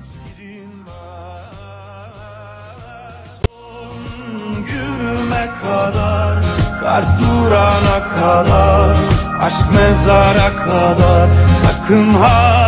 hiçbirin var. Son günüme kadar Kalp durana kadar Aşk mezara kadar Sakın ha.